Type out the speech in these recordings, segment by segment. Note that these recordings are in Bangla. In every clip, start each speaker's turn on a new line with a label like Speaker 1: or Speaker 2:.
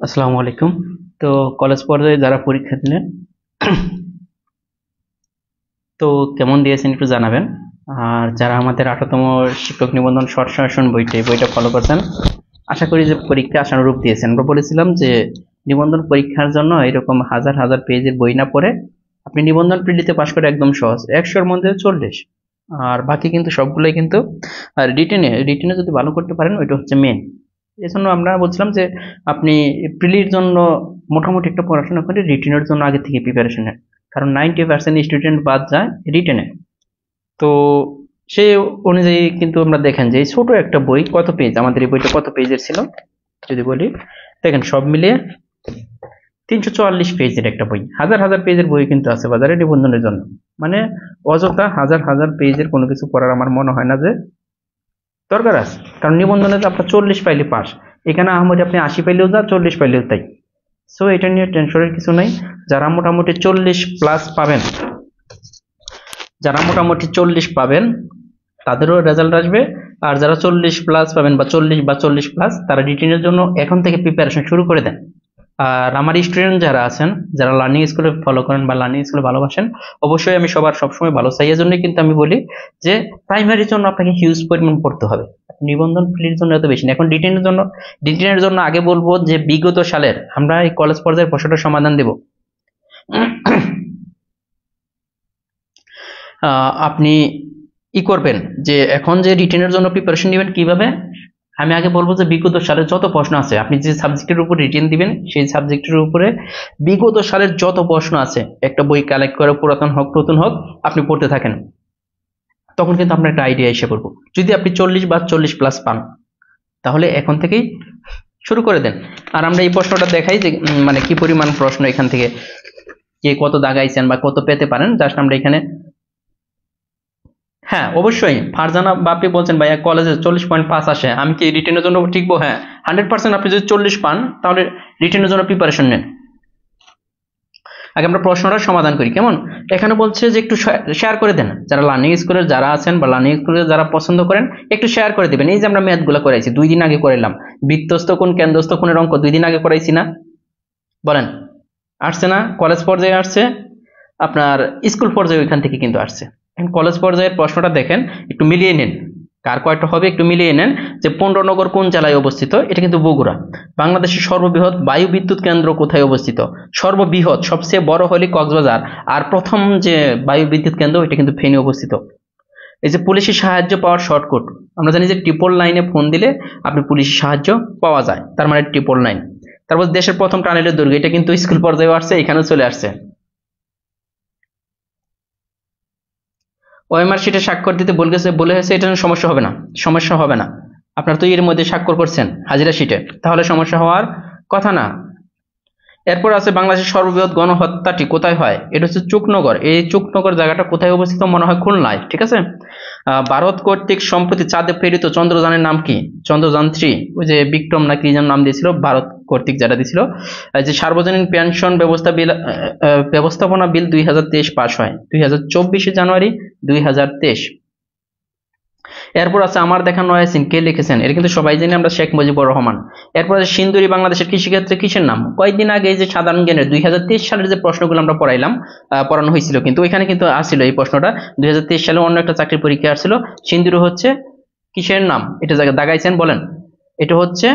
Speaker 1: আসসালামু আলাইকুম। তো কলেজ পর্যায়ে যারা পরীক্ষা দিলেন, তো কেমন দিয়েছেন একটু জানাবেন। আর যারা আমাদের আঠারোতম শিক্ষক নিবন্ধন শর্ট শাসন বইটি বইটা ফলো করছেন, আশা করি যে পরীক্ষা আশানুরূপ দিয়েছেন। আমরা বলেছিলাম যে নিবন্ধন পরীক্ষার জন্য এরকম হাজার হাজার পেজের বই না পড়ে আপনি নিবন্ধন প্রিলিতে পাশ করে একদম সহজ, একশোর মধ্যে চল্লিশ। আর বাকি কিন্তু সবগুলোই কিন্তু আর রিটেনে রিটেনে যদি ভালো করতে পারেন, ওইটা হচ্ছে মেন এই জন্য আমরা বলছিলাম যে আপনি প্রিলির জন্য মোটামুটি একটা পড়াশোনা করে রিটেনের জন্য আগে থেকে প্রিপারেশন নেন। কারণ নাইনটি পার্সেন্ট স্টুডেন্ট বাদ যায় রিটেনে তো সে অনুযায়ী কিন্তু আমরা দেখেন যে ছোট একটা বই কত পেজ আমাদের এই বইটা কত পেজের ছিল? যদি বলি, দেখেন সব মিলিয়ে তিনশো চুয়াল্লিশ পেজের একটা বই। হাজার হাজার পেজের বই কিন্তু আছে বাজারে নিবন্ধনের জন্য। মানে অযথা হাজার হাজার পেজের কোনো কিছু পড়ার আমার মনে হয় না যে দরকার আছে। কারণ নিবন্ধনে তো আপনার চল্লিশ পাইলে পাস এখানে আহমদ আপনি আশি পাইলেও যা চল্লিশ পাইলেও তাই সো এটা নিয়ে টেনশনের কিছু নাই। যারা মোটামুটি চল্লিশ প্লাস পাবেন, যারা মোটামুটি চল্লিশ পাবেন, তাদেরও রেজাল্ট আসবে। আর যারা চল্লিশ প্লাস পাবেন বা চল্লিশ বা চল্লিশ প্লাস তারা রিটেনের জন্য এখন থেকে প্রিপারেশন শুরু করে দেন। আর আমার স্টুডেন্ট যারা আছেন, যারা লার্নিং স্কুলে ফলো করেন বা লার্নিং স্কুলে ভালোবাসেন, অবশ্যই আমি সবার সবসময় ভালো। চাই এজন্য কিন্তু আমি বলি যে প্রাইমারির জন্য আপনাকে হিউজ পরিমাণ পড়তে হবে। নিবন্ধন ফিলির জন্য এত বেশি না। এখন ডিটেনের জন্য ডিটেনের জন্য আগে বলব যে বিগত সালের আমরা এই কলেজ পর্যায়ের প্রশ্নটার সমাধান দেব। আপনি ই করবেন যে এখন যে রিটেনের জন্য প্রিপারেশন নেবেন কীভাবে? আমি আগে বলব যে বিগত সালের যত প্রশ্ন আছে, আপনি যে সাবজেক্টের উপর রিটেন দিবেন, সেই সাবজেক্টের উপরে বিগত সালের যত প্রশ্ন আছে, একটা বই কালেক্ট করে পুরাতন হোক, নতুন হোক, আপনি পড়তে থাকেন। তখন কিন্তু আপনার একটা আইডিয়া এসে পড়ব। যদি আপনি চল্লিশ বা চল্লিশ প্লাস পান, তাহলে এখন থেকেই শুরু করে দেন। আর আমরা এই প্রশ্নটা দেখাই যে মানে কি পরিমাণ প্রশ্ন এখান থেকে, কে কত দাগাইছেন বা কত পেতে পারেন। জাস্ট আমরা এখানে হ্যাঁ অবশ্যই। ফারজানা বাপি বলছেন, ভাইয়া কলেজে চল্লিশ পয়েন্ট পাঁচ আসে। আমি কি রিটেনের জন্য টিকবো হ্যাঁ হান্ড্রেড পার্সেন্ট আপনি যদি চল্লিশ পান, তাহলে রিটেনের জন্য প্রিপারেশন নেন। আগে আমরা প্রশ্নটা সমাধান করি, কেমন? এখানে বলছে যে একটু শেয়ার করে দেন। যারা লার্নিং স্কুলের যারা আছেন বা লার্নিং স্কুলের যারা পছন্দ করেন, একটু শেয়ার করে দেবেন। এই যে আমরা ম্যাথগুলো করাইছি, দুই দিন আগে করাইলাম। বৃত্তস্থ কোন কেন্দ্রস্থ কোণের অঙ্ক, দুই দিন আগে করাইছি না? বলেন, আসছে না? কলেজ পর্যায়ে আসছে, আপনার স্কুল পর্যায়ে ওইখান থেকে কিন্তু আসছে। কলেজ পর্যায়ের প্রশ্নটা দেখেন, একটু মিলিয়ে নেন। কার কয়টা হবে? একটু মিলিয়ে নেন যে পনেরনগর কোন জেলায় অবস্থিত? এটা কিন্তু বগুড়া। বাংলাদেশের সর্ববৃহৎ বায়ু বিদ্যুৎ কেন্দ্র কোথায় অবস্থিত? সর্ববৃহৎ, সবচেয়ে বড় হলি কক্সবাজার, আর প্রথম যে বায়ু বিদ্যুৎ কেন্দ্র এটা কিন্তু ফেনী অবস্থিত। এই যে পুলিশের সাহায্য পাওয়ার শর্টকাট, আমরা জানি যে ট্রিপল লাইনে ফোন দিলে আপনি পুলিশের সাহায্য পাওয়া যায়, তার মানে ট্রিপল লাইন তারপর দেশের প্রথম টানেলের দুর্গ, এটা কিন্তু স্কুল পর্যায়ে আসছে, এখানেও চলে আসছে। ওএমআর শিটে স্বাক্ষর দিতে বলেছে বলে হয়েছে এটা সমস্যা হবে না, সমস্যা হবে না। আপনার তো এর মধ্যে স্বাক্ষর করছেন হাজিরা শিটে তাহলে সমস্যা হওয়ার কথা না। এরপর আছে বাংলাদেশের সর্ববৃহৎ গণহত্যাটি কোথায় হয়? এটা হচ্ছে চুকনগর। এই চুকনগর জায়গাটা কোথায় অবস্থিত মনে হয় খুলনায়, ঠিক আছে? ভারত কর্তৃক সম্প্রতি চাঁদে প্রেরিত চন্দ্রযানের নাম কি? চন্দ্রযান থ্রি ওই যে বিক্রম না কি যেন নাম দিয়েছিল, ভারত কর্তৃক যেটা দিয়েছিল। যে সার্বজনীন পেনশন ব্যবস্থা বিল ব্যবস্থাপনা বিল দুই হাজার তেইশ পাস হয়। দুই জানুয়ারি দুই হাজার তেইশ। এরপর আছে আমার দেখা নয়াসিন কে লিখেছেন? এটা কিন্তু সবাই জানি আমরা শেখ মুজিবুর রহমান। এরপর আছে সিন্দুরি বাংলাদেশের কৃষিক্ষেত্রে কিসের নাম? কয়েকদিন আগে যে সাধারণ জ্ঞানের দুই হাজার তেইশ সালের যে প্রশ্নগুলো আমরা পড়াইলাম পড়ানো হয়েছিল, কিন্তু ওইখানে কিন্তু আসছিল এই প্রশ্নটা। দুই হাজার তেইশ সালে অন্য একটা চাকরির পরীক্ষা আসছিল সিন্দুরি হচ্ছে কিসের নাম? এটা জায়গা দাগাইছেন, বলেন। এটা হচ্ছে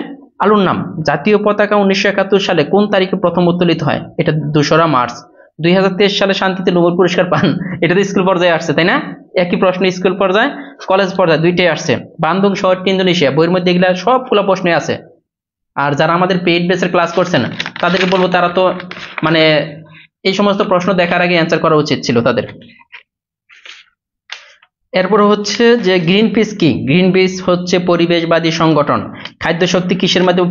Speaker 1: আলুর নাম। জাতীয় পতাকা উনিশশো একাত্তর সালে কোন তারিখে প্রথম উত্তোলিত হয়? এটা দোসরা মার্চ। দুই হাজার তেইশ সালে শান্তিতে নোবেল পুরস্কার পান। এটা তো স্কুল পর্যায়ে আসছে, তাই না? একই প্রশ্ন স্কুল পর্যায়ে, কলেজ পর্যায়ে দুইটাই আসছে। বান্দুং শহরটি ইন্দোনেশিয়া, বইয়ের মধ্যে এগুলা সবগুলো প্রশ্নই আছে। আর যারা আমাদের পেইড বেসের ক্লাস করছেন, তাদেরকে বলব তারা তো মানে এই সমস্ত প্রশ্ন দেখার আগে অ্যান্সার করা উচিত ছিল তাদের। এরপর হচ্ছে যে গ্রিন পিস কি? গ্রিন পিস হচ্ছে পরিবেশবাদী সংগঠন। খাদ্য শক্তি কিসের মাধ্যমে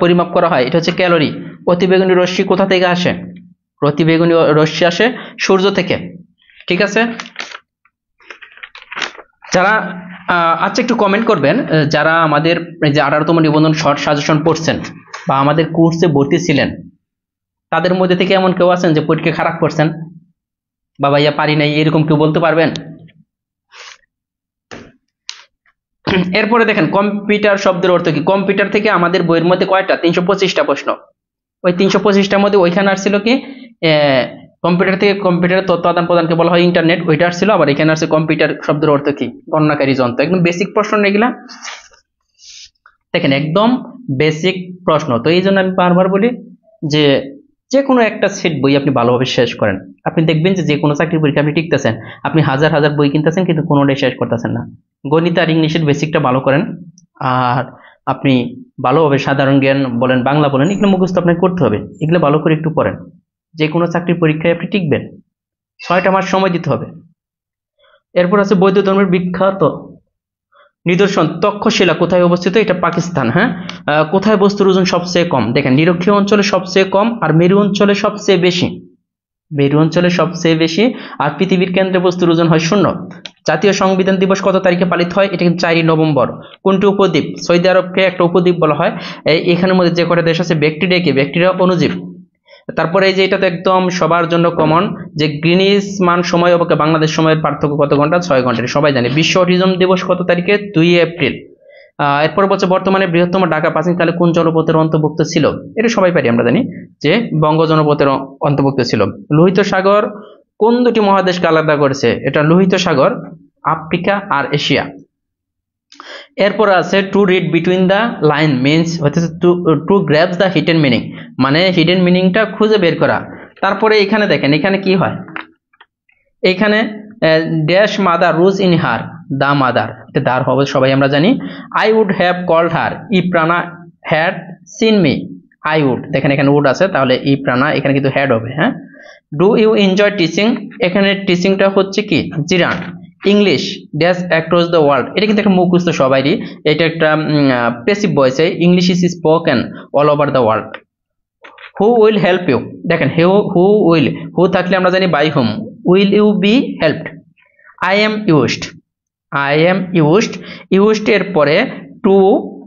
Speaker 1: পরিমাপ করা হয়? এটা হচ্ছে ক্যালোরি অতিবেগুনি রশ্মি কোথা থেকে আসে? প্রতিবেগুনি রশ্মি আসে সূর্য থেকে। ঠিক আছে? যারা আচ্ছা একটু কমেন্ট করবেন যারা আমাদের যে আঠারোতম নিবন্ধন শর্ট সাজেশন পড়ছেন বা আমাদের কোর্সে ভর্তি ছিলেন, তাদের মধ্যে থেকে এমন কেউ আছেন যে পরীক্ষা খারাপ করছেন? বা ভাইয়া পারি নাই, এরকম কেউ বলতে পারবেন? এরপরে দেখেন কম্পিউটার শব্দের অর্থ কি? কম্পিউটার থেকে আমাদের বইয়ের মধ্যে কয়টা? তিনশো পঁচিশটা প্রশ্ন। ওই তিনশো পঁচিশটার মধ্যে ওইখানে আসছিল কি? কম্পিউটার থেকে কম্পিউটারের তথ্য আদান প্রদানকে বলা হয় ইন্টারনেট ওইটা আসছিল, আবার এখানে আসছে কম্পিউটার শব্দের অর্থ কি? গণনাকারী যন্ত্র। একদম বেসিক প্রশ্ন এগুলা। দেখেন, একদম বেসিক প্রশ্ন। তো এই জন্য আমি বারবার বলি যে যে কোনো একটা সেট বই আপনি ভালোভাবে শেষ করেন। আপনি দেখবেন যে যে কোনো চাকরির পরীক্ষা আপনি টিকতেছেন। আপনি হাজার হাজার বই কিনতেছেন, কিন্তু কোনোটাই শেষ করতেছেন না। গণিত আর ইংলিশের বেসিকটা ভালো করেন। আর আপনি ভালোভাবে সাধারণ জ্ঞান বলেন, বাংলা বলেন, এগুলো মুখস্থ আপনাকে করতে হবে। এগুলো ভালো করে একটু পড়েন। যে কোনো চাকরির পরীক্ষায় আপনি টিকবেন। ছয়টা মাস সময় দিতে হবে। এরপর আছে বৌদ্ধ ধর্মের বিখ্যাত নিদর্শন তক্ষশিলা। কোথায় অবস্থিত? এটা পাকিস্তান হ্যাঁ? কোথায় বস্তুর ওজন সবচেয়ে কম? দেখেন, নিরক্ষীয় অঞ্চলে সবচেয়ে কম আর মেরু অঞ্চলে সবচেয়ে বেশি। মেরু অঞ্চলে সবচেয়ে বেশি আর পৃথিবীর কেন্দ্রে বস্তুর ওজন হয় শূন্য। জাতীয় সংবিধান দিবস কত তারিখে পালিত হয়? এটা কিন্তু চারই নভেম্বর। কোনটি উপদ্বীপ? সৌদি আরবকে একটা উপদ্বীপ বলা হয়। এখানের মধ্যে যে কটা দেশ আছে? ব্যাকটেরিয়া কি ব্যাকটেরিয়া অনুজীব তারপরে এই যে এটা তো একদম সবার জন্য কমন যে গ্রিনিস মান সময় অপেক্ষা বাংলাদেশ সময়ের পার্থক্য কত ঘণ্টা? ছয় ঘণ্টা। সবাই জানে। বিশ্ব অটিজম দিবস কত তারিখে? দুই এপ্রিল। এরপর বলছে বর্তমানে বৃহত্তম ঢাকা প্রাচীনকালে কোন জনপথের অন্তর্ভুক্ত ছিল? এটা সবাই পারি, আমরা জানি যে বঙ্গ জনপথের অন্তর্ভুক্ত ছিল। লোহিত সাগর কোন দুটি মহাদেশকে আলাদা করেছে? এটা লোহিত সাগর, আফ্রিকা আর এশিয়া। এরপর আছে to read between the line means হচ্ছে to grabs the hidden meaning মানে হিডেন মিনিংটা খুঁজে বের করা। তারপরে এখানে দেখেন, এখানে কি হয়? এখানে dash mother rules in her the mother এটা দার হবে, সবাই আমরা জানি। I would have called her E প্রাণা had seen me I would দেখেন এখানে উড আছে, তাহলে ই প্রাণা এখানে কিন্তু হ্যাড হবে হ্যাঁ? ডু ইউ এনজয় টিচিং এখানে টিচিংটা হচ্ছে কি? জিরান। English dash across the world এটা কিন্তু একটা মুখস্থ সবাইরই। এটা একটা passive ভয়েসে English is spoken all over the world who will help you দেখেন হু হু উইল হু থাকলে আমরা জানি by whom will you be helped I am used I am used used এর পরে টু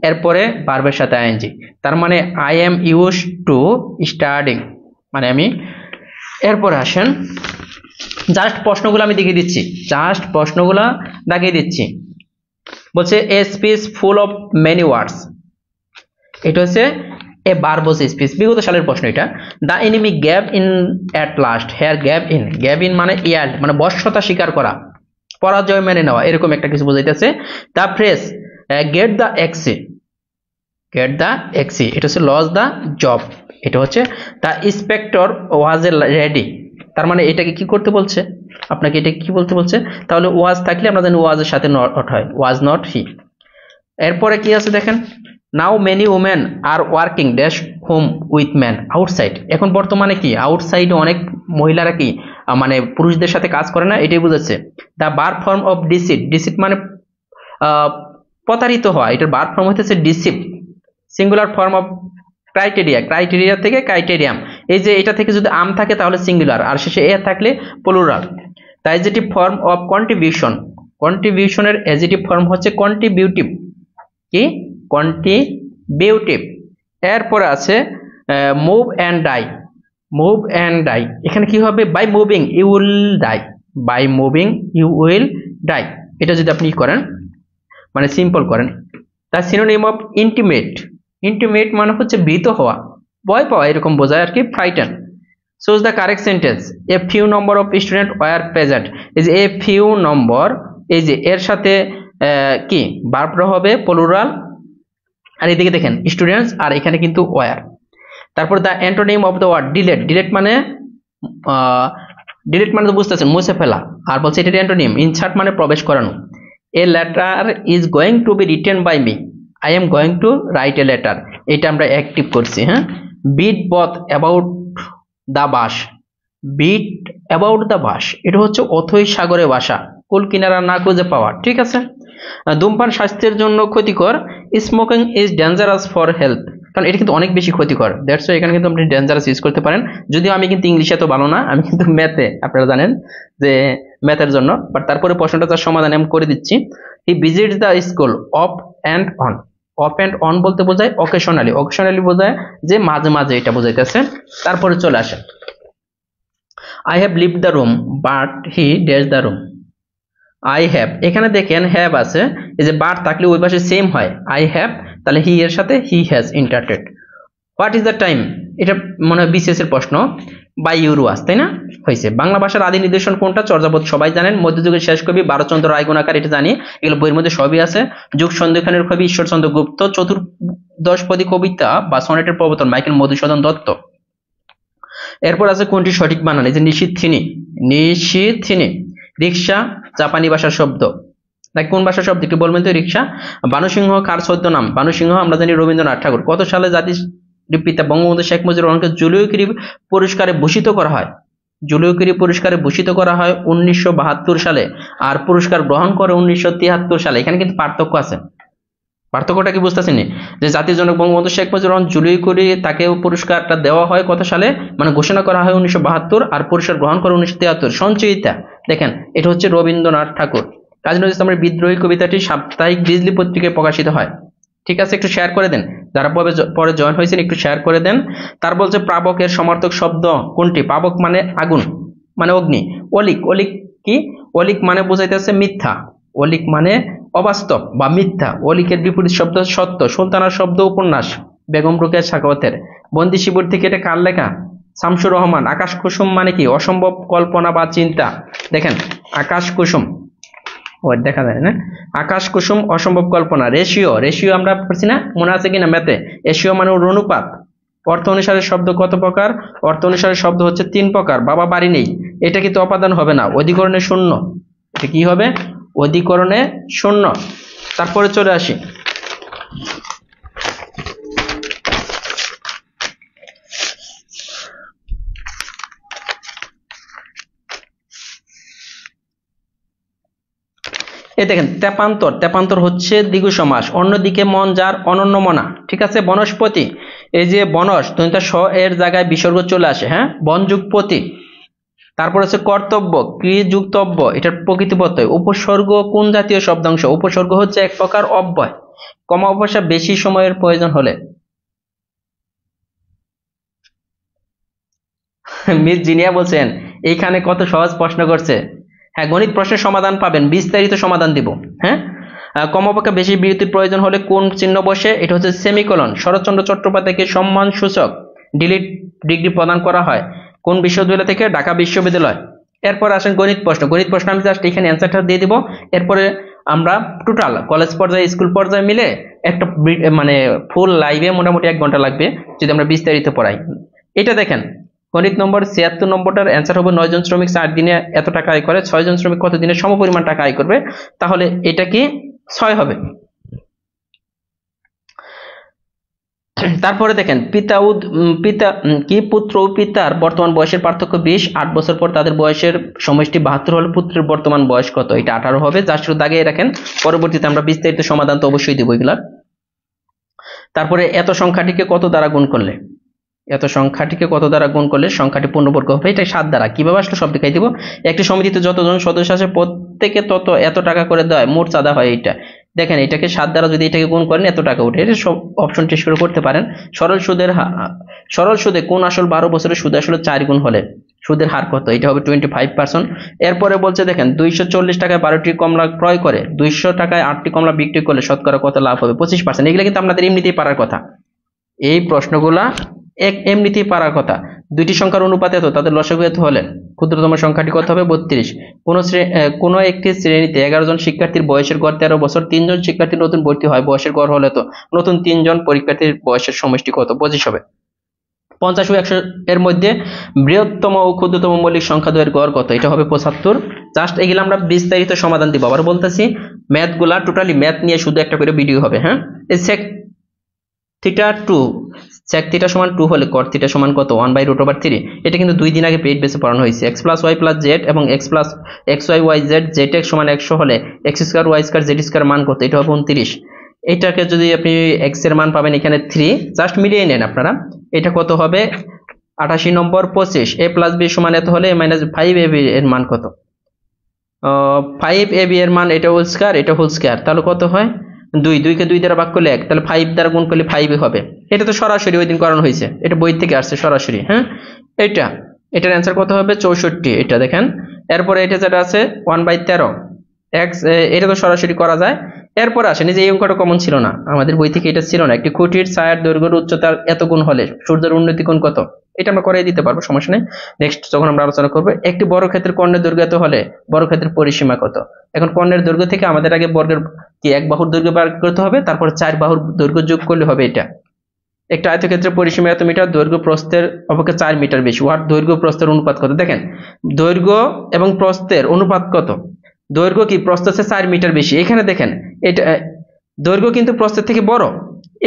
Speaker 1: এর পরে বার্বের সাথে আইএনজি তার মানে I am use to starting মানে আমি, এরপরে আসেন জাস্ট প্রশ্নগুলো আমি দেখিয়ে দিচ্ছি। জাস্ট প্রশ্নগুলো দেখিয়ে দিচ্ছি। বলছে a speech full of many words এটা হচ্ছে এ বারবোস স্পিচ বিগত সালের প্রশ্ন এটা। The enemy gave in at last here gave in gave in মানে ইয়াল্ড মানে বর্ষতা স্বীকার করা, পরাজয় মেনে নেওয়া, এরকম একটা কিছু বোঝাইতেছে। The phrase get the axe get the axe এটা হচ্ছে লস দ্য জব এটা হচ্ছে the inspector was already তার মানে এটাকে কি করতে বলছে? আপনাকে এটা কি বলতে বলছে? তাহলে ওয়াজ থাকলে আমরা জানি ওয়াজের সাথে নট হয় ওয়াজ নট হি এরপরে কি আছে দেখেন? Now many women are working dash home with man outside এখন বর্তমানে কি? আউটসাইডে অনেক মহিলারা কি মানে পুরুষদের সাথে কাজ করে না? এটাই বুঝাচ্ছে। দ্য বার ফর্ম অফ ডিসিট ডিসিট মানে প্রতারিত হওয়া। এটার বার ফর্ম হচ্ছে deceive singular form of criteria criteria থেকে ক্রাইটেরিয়াম এই যে এটা থেকে যদি আম থাকে তাহলে সিঙ্গুলার আর শেষে এ থাকলে plural the adjective form of contribution কন্ট্রিবিউশনের adjective form হচ্ছে কন্ট্রিবিউটিভ কি? কন্ট্রিবিউটিভ এরপরে আছে move and die move and die এখানে কি হবে? By moving you will die by moving you will die এটা যদি আপনি করেন মানে সিম্পল করেন তার সিনোনিম অফ ইন্টিমেট ইন্টিমেট মানে হচ্ছে ভীত হওয়া, ভয় পাওয়া, এরকম বোঝায় আর কি frighten choose the correct sentence a few number of student were present এই যে এ ফিউ নম্বর এই যে এর সাথে কি? বারপ্র হবে প্লুরাল আর এদিকে দেখেন স্টুডেন্টস আর এখানে কিন্তু ওয়ার তারপর the antonym of the word delete delete মানে ডিলেট মানে তো বুঝতে বুঝতেছেন মুছে ফেলা। আর বলছে এটার অ্যান্টোনিম ইনসার্ট মানে প্রবেশ করানো। A letter is going to be written by me I am going to write a letter এটা আমরা অ্যাক্টিভ করছি হ্যাঁ? Beat both about the bush beat about the bush এটা হচ্ছে অথই সাগরে বাসা, কুল কিনারা না খুঁজে পাওয়া, ঠিক আছে? ধূমপান স্বাস্থ্যের জন্য ক্ষতিকর smoking is dangerous for health কারণ এটা কিন্তু অনেক বেশি ক্ষতিকর। দ্যাটস এখানে কিন্তু আপনি ডেঞ্জারাস ইউজ করতে পারেন। যদিও আমি কিন্তু ইংলিশে তো ভালো না, আমি কিন্তু ম্যাথে আপনারা জানেন যে ম্যাথের জন্য। বাট তারপরে প্রশ্নটা তার সমাধান আমি করে দিচ্ছি। He visit the school off and on off and on বলতে বোঝায় অকেশনালি অকেশনালি বোঝায় যে মাঝে মাঝে এটা বোঝাইতেছে। তারপরে চলে আসে I have leave the room but he dash the room I have এখানে দেখেন হ্যাভ আছে। এই যে বার থাকলে ওই পাশে সেম হয়। আই হ্যাভ তাহলে হি এর সাথে he has entered what is the time এটা মনে হয় বিসিএস এর প্রশ্ন। বাই ইউরুয়াস তাই না? হয়েছে। বাংলা ভাষার আদি নির্দেশন কোনটা? চর্যাপদ সবাই জানেন। মধ্যযুগের শেষ কবি বারোচন্দ্র রায়গুণাকার, এটা জানি। এগুলো বইয়ের মধ্যে সবই আছে। যুগ সন্দেখানের কবি ঈশ্বরচন্দ্র গুপ্ত, চতুর্দশপদী কবিতা বা সনেটের প্রবর্তন মাইকেল মধুসূদন দত্ত। এরপর আছে কোনটি সঠিক বানান? এই যে নিশিথিনী নিশিথিনী রিক্সা জাপানি ভাষার শব্দ। তাই কোন ভাষার শব্দ? কি বলবেন তো রিক্সা। বানুসিংহ কার সদ্য নাম? বানুসিংহ আমরা জানি রবীন্দ্রনাথ ঠাকুর। কত সালে জাতি পিতা বঙ্গবন্ধু শেখ মুজিবুর রহমানকে জুলিওকিরি পুরস্কারে ভূষিত করা হয়? জুলিওকিরি পুরস্কারে ভূষিত করা হয় উনিশশো বাহাত্তর সালে আর পুরস্কার গ্রহণ করে উনিশশো তিয়াত্তর সালে। এখানে কিন্তু পার্থক্য আছে। পার্থক্যটা কি বুঝতেছেন যে জাতির জনক বঙ্গবন্ধু শেখ মুজিবুর রহমান জুলাই করে তাকে পুরস্কারটা দেওয়া হয় কত সালে? মানে ঘোষণা করা হয় উনিশশো বাহাত্তর আর পুরস্কার গ্রহণ করে উনিশশো তিয়াত্তর। সঞ্চয়িতা। দেখেন, এটা হচ্ছে রবীন্দ্রনাথ ঠাকুর। কাজী নজরুল ইসলামের বিদ্রোহী কবিতাটি সাপ্তাহিক বিজলি পত্রিকায় প্রকাশিত হয়। ঠিক আছে, একটু শেয়ার করে দেন। যারা পরে জয়েন হয়েছেন, একটু শেয়ার করে দেন। তার বলছে, প্রাবকের সমর্থক শব্দ কোনটি? পাবক মানে আগুন মানে অগ্নি। অলিক অলিক কি? অলিক মানে বোঝাইতেছে মিথ্যা। অলিক মানে অবাস্তব বা মিথ্যা। অলিকের বিপরীত শব্দ সত্য। সুলতানার শব্দ উপন্যাস, বেগম রুকেয়া সাকাওয়াতের বন্দি শিবুর থেকে এটা কার লেখা? শামসুর রহমান, আকাশ কুসুম মানে কি? অসম্ভব কল্পনা বা চিন্তা। দেখেন, আকাশ কুসুম। দেখা যায় না? আকাশ কুসুম, অসম্ভব কল্পনা। রেশিও রেশিও আমরা পড়ছি না? মনে আছে কিনা ম্যাথে? এশিও মানে অনুপাত অর্থ অনুসারে শব্দ কত প্রকার? অর্থ অনুসারে শব্দ হচ্ছে তিন প্রকার। বাবা, বাড়ি নেই। এটা কিন্তু অপাদান হবে না। অধিকরণে শূন্য। এটা কি হবে? অধিকরণে শূন্য। তারপরে চলে আসি। এই দেখেন, তেপান্তর। তেপান্তর হচ্ছে দ্বিগু সমাস। অন্যদিকে মন, যার অনন্য মনা। ঠিক আছে? বনস্পতি। এই যে বনস দন্তা স এর জায়গায় বিসর্গ চলে আসে হ্যাঁ? বনযুগপতি। তারপর হচ্ছে কর্তব্য ক্রিযুক্তব্য এটার প্রকৃতি উপসর্গ কোন জাতীয় শব্দাংশ? উপসর্গ হচ্ছে এক প্রকার অব্যয়। কমা অবসা বেশি সময়ের প্রয়োজন হলে। মিস জিনিয়া বলছেন, এইখানে কত সহজ প্রশ্ন করছে। হ্যাঁ গণিত প্রশ্নের সমাধান পাবেন। বিস্তারিত সমাধান দিব। হ্যাঁ? কমপক্ষে বেশি বিরতির প্রয়োজন হলে কোন চিহ্ন বসে? এটা হচ্ছে সেমিকলন। শরৎচন্দ্র চট্টোপাধ্যায়কে সম্মান সূচক ডিলিট ডিগ্রি প্রদান করা হয়। কোন বিশ্ববিদ্যালয় থেকে? ঢাকা বিশ্ববিদ্যালয়। এরপর আসেন গণিত প্রশ্ন। গণিত প্রশ্ন আমি জাস্ট এখানে অ্যান্সারটা দিয়ে দিব। এরপরে আমরা টোটাল কলেজ পর্যায়ে স্কুল পর্যায়ে মিলে একটা মানে ফুল লাইভে মোটামুটি এক ঘণ্টা লাগবে, যদি আমরা বিস্তারিত পড়াই। এটা দেখেন। গণিত নম্বর ছিয়াত্তর নম্বরটার অ্যান্সার হবে নয় জন শ্রমিক চার দিনে এত টাকা আয় করে, ছয় জন শ্রমিক কত দিনে সমপরিমাণ টাকা আয় করবে? তাহলে এটা কি ছয় হবে? তারপরে দেখেন, পিতা উদ পিতা কি? পুত্র ও পিতার বর্তমান বয়সের পার্থক্য বিশ, আট বছর পর তাদের বয়সের সমষ্টি বাহাত্তর হলে পুত্রের বর্তমান বয়স কত? এটা আঠারো হবে। যার শুধু দাগিয়ে রাখেন, পরবর্তীতে আমরা বিস্তারিত সমাধান তো অবশ্যই দিব এগুলার। তারপরে এত সংখ্যাটিকে কত দ্বারা গুণ করলে? এত সংখ্যাটিকে কত দ্বারা গুণ করলে সংখ্যাটি পূর্ণবর্গ হবে? এটা সাত দ্বারা। কীভাবে আসলে? সব দেখাই দিব। একটি সমিতিতে যতজন সদস্য আছে, প্রত্যেকে তত এত টাকা করে দেয়। মোট চাঁদা হয় এটা দেখেন, এটাকে সাত দ্বারা যদি এটাকে গুণ করেন, এত টাকা উঠে। এটা সব অপশন টেস্ট করে করতে পারেন। সরল সুদের সরল সুদে কোন আসল বারো বছরের সুদ আসলে চার গুণ হলে? সুদের হার কত? এটা হবে টোয়েন্টি ফাইভ পার্সেন্ট এরপরে বলছে, দেখেন, দুইশো চল্লিশ টাকায় বারোটি কমলা ক্রয় করে, দুইশো টাকায় আটটি কমলা বিক্রি করলে শতকরা কত লাভ হবে? পঁচিশ পার্সেন্ট এগুলো কিন্তু আপনাদের এমনিতেই পারার কথা। এই প্রশ্নগুলা এক এমনিতেই পারার কথা। দুইটি সংখ্যার অনুপাতে এত তাদের লসাগু এত হলে। ক্ষুদ্রতম সংখ্যাটি কত হবে? বত্রিশ। কোন কোনো একটি শ্রেণীতে এগারো জন শিক্ষার্থীর বয়সের গড় তেরো বছর তিনজন শিক্ষার্থী নতুন ভর্তি হয় বয়সের গড় হলে তো। নতুন তিনজন পরীক্ষার্থীর বয়সের সমষ্টি কত? পঁচিশ হবে। পঞ্চাশ ও একশো এর মধ্যে বৃহত্তম ও ক্ষুদ্রতম মৌলিক সংখ্যা দ্বয়ের গড় কত? এটা হবে পঁচাত্তর। জাস্ট এগুলো আমরা বিস্তারিত সমাধান দিব। আবার বলতেছি, ম্যাথগুলা টোটালি ম্যাথ নিয়ে শুধু একটা করে ভিডিও হবে হ্যাঁ? Sec theta two sec theta সমান টু হলে cot থিটা সমান কত? One by root over three এটা কিন্তু দুই দিন আগে পেইড বেসে পড়ানো হয়েছে। X plus y plus z এবং x plus x y y z z x সমান একশো হলে x square y square z square মান কত? এটা হবে উনত্রিশ। এটাকে যদি আপনি এক্সের মান পাবেন এখানে থ্রি জাস্ট মিলিয়ে নেন আপনারা। এটা কত হবে? আটাশি নম্বর পঁচিশ। এ প্লাস বি সমান এত হলে মাইনাস ফাইভ এ বি এর মান কত? ফাইভ এ বি এর মান এটা হোল স্কোয়ার এটা হোল স্কোয়ার তাহলে কত হয়? দুই, দুইকে দুই দ্বারা ভাগ করলে এক, তাহলে ফাইভ দ্বারা গুণ করলে ফাইভই হবে। এটা তো সরাসরি ওই দিন করানো হয়েছে। এটা বই থেকে আসছে সরাসরি হ্যাঁ? এটা, এটার অ্যান্সার কত হবে? চৌষট্টি, এটা দেখেন। এরপরে এটা যেটা আছে ওয়ান বাই তেরো। এক্স এটা তো সরাসরি করা যায়। এরপর আসেন যে এই অঙ্কটা কমন ছিল না। আমাদের বই থেকে এটা ছিল না। একটি খুঁটির ছায়ার দৈর্ঘ্যের উচ্চতার এত গুণ হলে সূর্যের উন্নতি কোণ কত? এটা আমরা করাই দিতে পারব, সমস্যা নেই। নেক্সট যখন আমরা আলোচনা করব, একটি বড় ক্ষেত্রের কর্ণের দৈর্ঘ্য এত হলে বড় ক্ষেত্রের পরিসীমা কত? এখন কর্ণের দৈর্ঘ্য থেকে আমাদের আগে বর্গের কি এক বাহুর দৈর্ঘ্য বার করতে হবে? তারপর চার বাহুর দৈর্ঘ্য যোগ করলে হবে এটা। একটা আয়তক্ষেত্রের পরিসীমা এত মিটার, দৈর্ঘ্য প্রস্থের অপেক্ষা চার মিটার বেশি। ওয়ার দৈর্ঘ্য, প্রস্থের অনুপাত কত? দেখেন, দৈর্ঘ্য এবং প্রস্থের অনুপাত কত? দৈর্ঘ্য কি? প্রস্থ হচ্ছে চার মিটার বেশি। এখানে দেখেন, এটা দৈর্ঘ্য কিন্তু প্রস্থের থেকে বড়।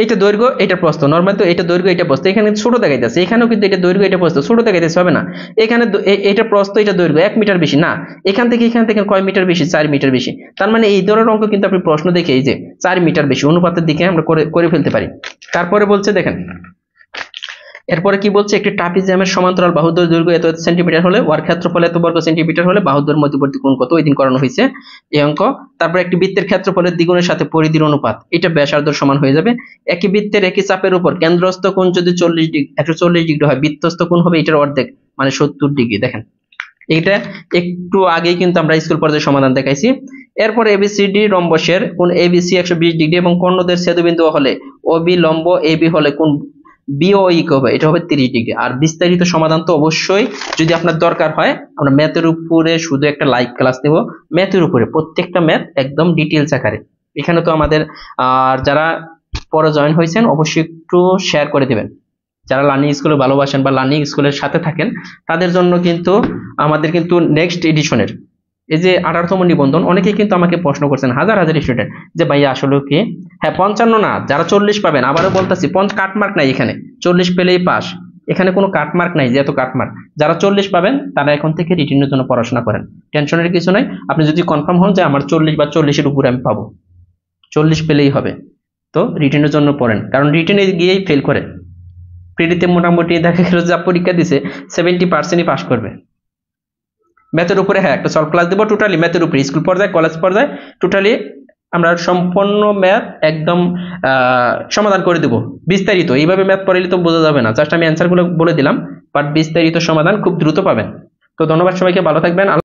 Speaker 1: এটা দৈর্ঘ্য, এটা প্রস্থ। নর্মাল তো এটা দৈর্ঘ্য, এটা প্রস্থ। এখানে ছোট দেখাইতেছে। এখানেও কিন্তু এটা দৈর্ঘ্য, এটা প্রস্থ। ছোট দেখাইতেছে, হবে না। এখানে এটা প্রস্থ, এটা দৈর্ঘ্য। এক মিটার বেশি। না, এখান থেকে এখান থেকে কয় মিটার বেশি? চার মিটার বেশি। তার মানে এই ধরনের অঙ্ক কিন্তু আপনি প্রশ্ন দেখে এই যে চার মিটার বেশি অনুপাতের দিকে আমরা করে করে ফেলতে পারি। তারপরে বলছে, দেখেন এরপরে কি বলছে? একটি ট্রাপিজিয়ামের সমান্তরাল বাহুদ্বয় দৈর্ঘ্য এত এত সেন্টিমিটার হলে ওয়ার ক্ষেত্রফল এত বর্গ সেন্টিমিটার হলে বাহুদ্বয়ের মধ্যবর্তী কোণ কত? ওই দিন করানো হয়েছে। এই অঙ্ক। তারপর একটি বৃত্তের ক্ষেত্রফলের দ্বিগুণের সাথে পরিধির অনুপাত। এটা ব্যাসার্ধ সমান হয়ে যাবে। একই বৃত্তের একই চাপের উপর কেন্দ্রস্থ কোণ যদি চল্লিশ ডিগ্রি, একশো চল্লিশ ডিগ্রি হয়, বৃত্তস্থ কোণ হবে এটার অর্ধেক মানে সত্তর ডিগ্রি। দেখেন, এটা একটু আগেই কিন্তু আমরা স্কুল পর্যায়ে সমাধান দেখাইছি। এরপর এবিসিডি রম্বসের কোন এবিসি একশো বিশ ডিগ্রি এবং কর্ণদের ছেদবিন্দু হলে ওবি লম্ব এবি হলে কোন বিওই হবে, এটা হবে তিরিশ ডিগ্রি। আর বিস্তারিত সমাধান তো অবশ্যই যদি আপনার দরকার হয়, আমরা ম্যাথের উপরে শুধু একটা লাইভ ক্লাস নেব। ম্যাথের উপরে, প্রত্যেকটা ম্যাথ একদম ডিটেলস আকারে। এখানে তো আমাদের, আর যারা পরে জয়েন হয়েছেন, অবশ্যই একটু শেয়ার করে দেবেন। যারা লার্নিং স্কুলে ভালোবাসেন বা লার্নিং স্কুলের সাথে থাকেন, তাদের জন্য কিন্তু আমাদের কিন্তু নেক্সট এডিশনের এই যে আঠারোতম নিবন্ধন, অনেকেই কিন্তু আমাকে প্রশ্ন করছেন, হাজার হাজার স্টুডেন্ট যে ভাইয়া আসলে কি? হ্যাঁ পঞ্চান্ন না, যারা চল্লিশ পাবেন, আবারও বলতেছি, পঞ্চ কাটমার্ক নাই এখানে, চল্লিশ পেলেই পাস, এখানে কোনো কাটমার্ক নাই যে এত কাটমার্ক যারা চল্লিশ পাবেন, তারা এখন থেকে রিটেনের জন্য পড়াশোনা করেন। টেনশনের কিছু নাই, আপনি যদি কনফার্ম হন যে আমার চল্লিশ বা চল্লিশের উপরে আমি পাবো। চল্লিশ পেলেই হবে। তো রিটেনের জন্য পড়েন, কারণ রিটেনে গিয়েই ফেল করে। প্রিডিতে মোটামুটি দেখা গেল যা পরীক্ষা দিছে সেভেন্টি পার্সেন্টই পাস করবে। ম্যাথের উপরে হ্যাঁ একটা সলভ ক্লাস দেবো টোটালি ম্যাথের উপরে স্কুল পর্যায়ে কলেজ পর্যায়ে টোটালি আমরা সম্পূর্ণ ম্যাথ একদম সমাধান করে দেবো, বিস্তারিত। এইভাবে ম্যাথ পড়াইলে তো বোঝা যাবে না। জাস্ট আমি অ্যান্সারগুলো বলে দিলাম বাট বিস্তারিত সমাধান খুব দ্রুত পাবেন। তো ধন্যবাদ সবাইকে, ভালো থাকবেন।